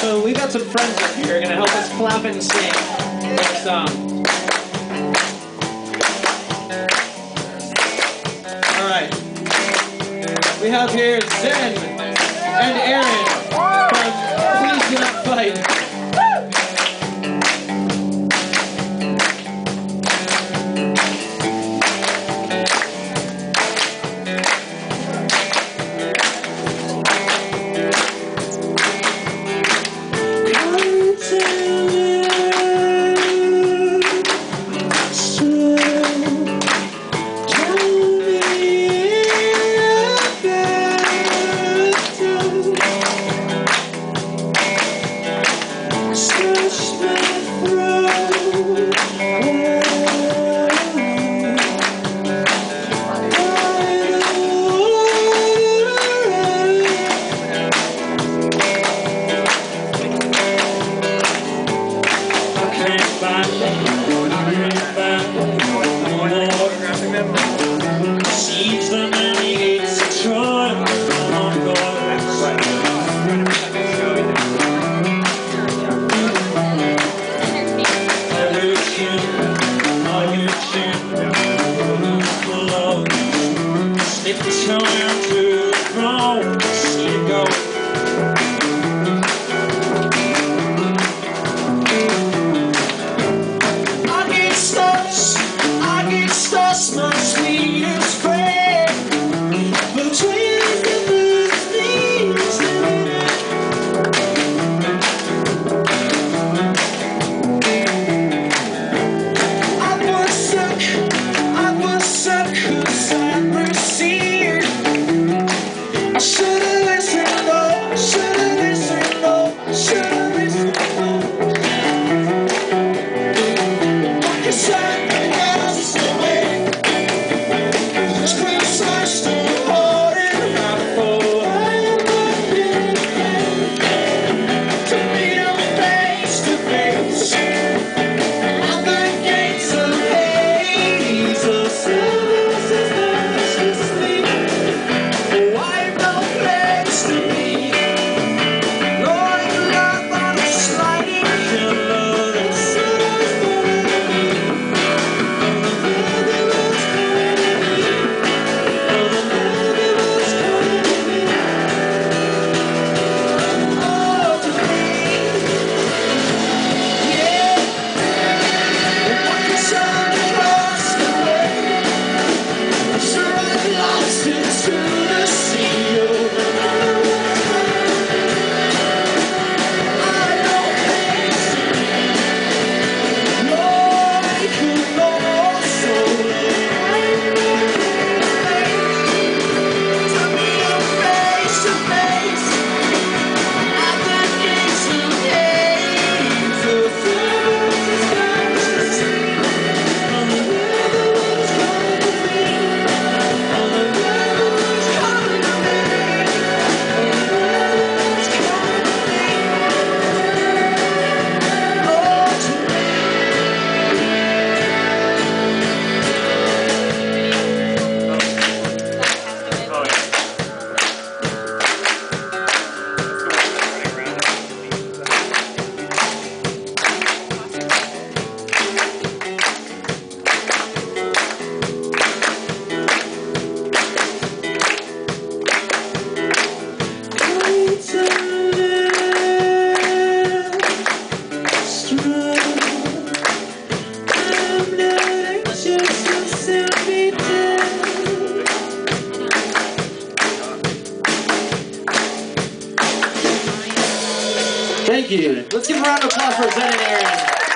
So we've got some friends up here who are going to help us clap and sing Next song. All right. We have here Zen and Erin from Please Do Not Fight. If time stay. Thank you. Let's give a round of applause for Zen and Erin.